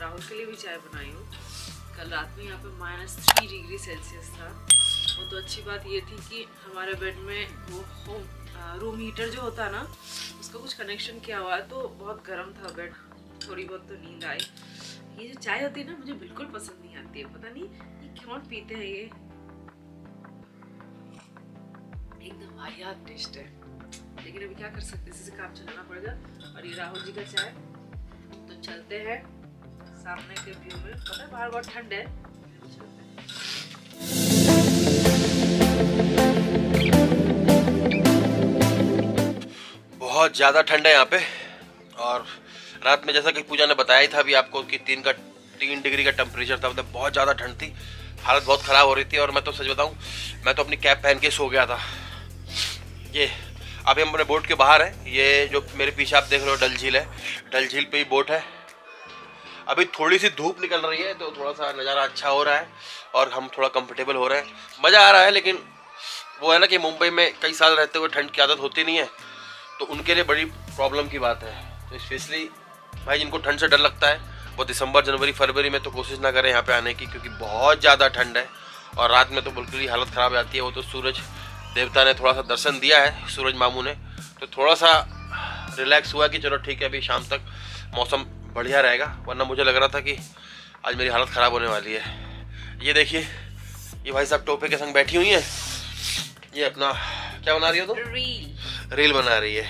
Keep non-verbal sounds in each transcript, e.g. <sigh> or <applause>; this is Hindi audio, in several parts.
राहुल के लिए भी चाय बनाई हूँ। कल रात में यहाँ पे माइनस थ्री डिग्री सेल्सियस था। वो तो अच्छी बात ये थी कि हमारे बेड में वो होम रूम हीटर जो होता ना, उसका कुछ कनेक्शन किया हुआ है तो बहुत गर्म था बेड थोड़ी बहुत तो नींद आई। ये जो चाय होती है ना, मुझे बिल्कुल पसंद नहीं आती है। पता नहीं ये क्यों पीते हैं ये? एकदम वाहियात टेस्ट है। लेकिन अभी क्या कर सकते हैं? इसी काम चलाना पड़ेगा। और ये राहुल जी का चाय। तो चलते हैं सामने के व्यू में। पता है, बाहर बहुत ठंड है। बहुत ज़्यादा ठंड है यहाँ पे। और रात में जैसा कि पूजा ने बताया ही था अभी आपको कि तीन का तीन डिग्री का टेम्परेचर था मतलब बहुत ज़्यादा ठंड थी। हालत बहुत ख़राब हो रही थी और मैं तो सच बताऊँ, मैं तो अपनी कैप पहन के सो गया था। ये, अभी हम अपने बोट के बाहर हैं। ये जो मेरे पीछे आप देख रहे हो, डल झील है। डल झील पे ही बोट है। अभी थोड़ी सी धूप निकल रही है तो थोड़ा सा नज़ारा अच्छा हो रहा है और हम थोड़ा कंफर्टेबल हो रहे हैं। मज़ा आ रहा है, लेकिन वो है ना कि मुंबई में कई साल रहते हुए ठंड की आदत होती नहीं है तो उनके लिए बड़ी प्रॉब्लम की बात है। तो स्पेशली भाई जिनको ठंड से डर लगता है वो दिसंबर जनवरी फरवरी में तो कोशिश ना करें यहाँ पे आने की क्योंकि बहुत ज़्यादा ठंड है। और रात में तो बिल्कुल ही हालत ख़राब आती है। वो तो सूरज देवता ने थोड़ा सा दर्शन दिया है सूरज मामू ने। तो थोड़ा सा रिलैक्स हुआ कि चलो ठीक है अभी शाम तक मौसम बढ़िया रहेगा। वरना मुझे लग रहा था कि आज मेरी हालत ख़राब होने वाली है। ये देखिए ये भाई साहब टोपे के संग बैठी हुई हैं। ये अपना क्या बना रही हो तुम? रील रील बना रही है।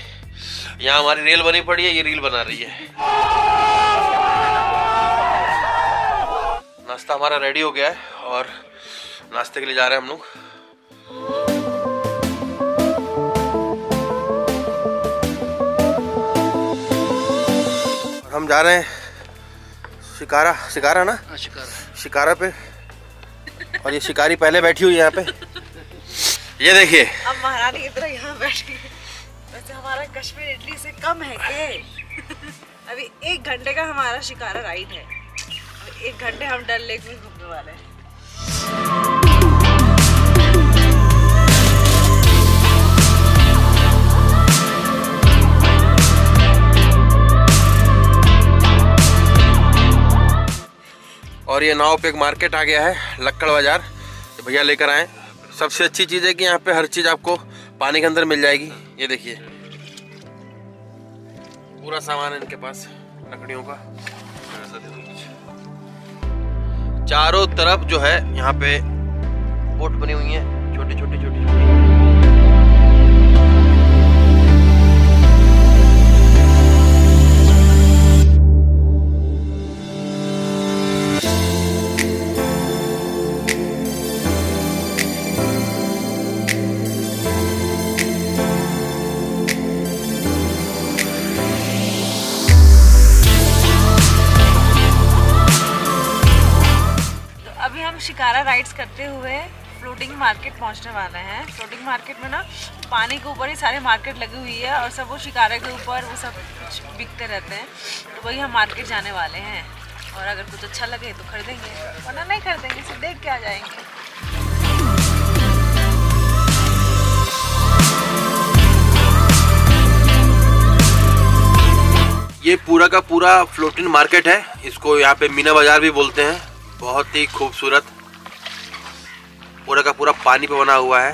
यहाँ हमारी रेल बनी पड़ी है ये रील बना रही है। नाश्ता हमारा रेडी हो गया है और नाश्ते के लिए जा रहे हैं हम लोग। हम जा रहे हैं शिकारा शिकारा ना? शिकारा। शिकारा पे। और ये शिकारी पहले बैठी हुई है यहाँ पे। ये देखिए। अब महारानी की तरह यहाँ बैठी है। वैसे हमारा कश्मीर इडली से कम है के अभी एक घंटे का हमारा शिकारा राइड है। एक घंटे हम डल लेक में घूमने वाले हैं। और ये नाव पे एक मार्केट आ गया है, लक्कड़ बाज़ार। भैया लेकर आए सबसे अच्छी चीज़ है कि यहाँ पे हर चीज़ आपको पानी के अंदर मिल जाएगी। ये देखिए पूरा सामान है इनके पास, लकड़ियों का। चारों तरफ़ जो है, यहाँ पे बोट बनी हुई है छोटी छोटी छोटी छोटी शिकारा राइड्स करते हुए फ्लोटिंग मार्केट पहुँचने वाले हैं। फ्लोटिंग मार्केट में ना पानी के ऊपर ही सारे मार्केट लगी हुई है और सब वो शिकारा के ऊपर वो सब कुछ बिकते रहते हैं। तो वही हम मार्केट जाने वाले हैं। और अगर कुछ अच्छा लगे तो खरीदेंगे। वरना नहीं खरीदेंगे, सिर्फ़ देख के आ जाएँगे। ये पूरा का पूरा फ्लोटिंग मार्केट है। इसको यहाँ पे मीना बाज़ार भी बोलते हैं। बहुत ही खूबसूरत। पूरा का पूरा पानी पे बना हुआ है।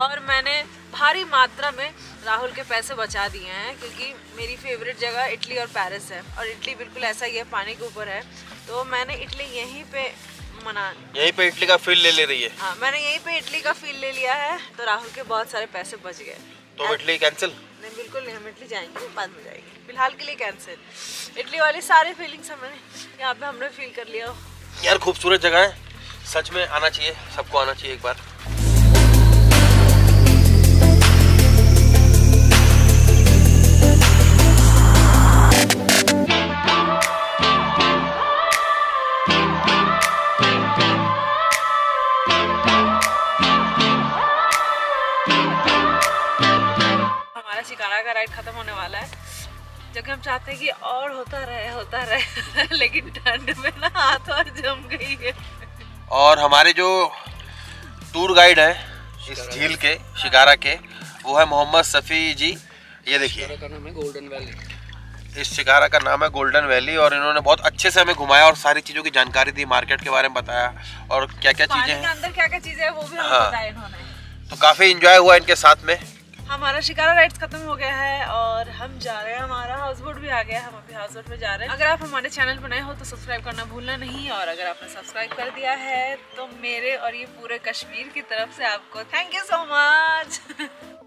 और मैंने भारी मात्रा में राहुल के पैसे बचा दिए हैं क्योंकि मेरी फेवरेट जगह इटली और पेरिस है। और इटली बिल्कुल ऐसा ही है पानी के ऊपर है। तो मैंने इटली यहीं पे मना यहीं पे इटली का फील ले ले रही है। हाँ मैंने यहीं पे इटली का फील ले लिया है तो राहुल के बहुत सारे पैसे बच गए। तो इटली कैंसिल नहीं, बिल्कुल नहीं, हम इटली जाएँगे, बाद में जाएँगे। फ़िलहाल के लिए कैंसिल इटली वाले सारे फीलिंग्स हमने यहाँ पे हमने फील कर लिया। यार, खूबसूरत जगह है। सच में आना चाहिए, सबको आना चाहिए एक बार। राइड खत्म होने वाला है। जबकि हम चाहते हैं कि और होता रहे होता रहे <laughs> लेकिन ठंड में ना हाथ और जम गई है। और हमारे जो टूर गाइड हैं इस झील के शिकारा के वो है मोहम्मद सफ़ी जी। ये देखिए। का नाम है गोल्डन वैली इस शिकारा का नाम है गोल्डन वैली और इन्होंने बहुत अच्छे से हमें घुमाया और सारी चीज़ों की जानकारी दी मार्केट के बारे में बताया और क्या क्या चीज़ें हैं। अंदर क्या क्या चीज़ें हैं वो भी हाँ। बताया इन्होंने। तो काफ़ी इंजॉय हुआ इनके साथ में। हमारा शिकारा राइड्स खत्म हो गया है और हम जा रहे हैं, हमारा हाउस बोट भी आ गया है, हम अभी हाउस बोट में जा रहे हैं। अगर आप हमारे चैनल बनाए नए हो तो सब्सक्राइब करना भूलना नहीं और अगर आपने सब्सक्राइब कर दिया है तो मेरे और ये पूरे कश्मीर की तरफ़ से आपको थैंक यू सो मच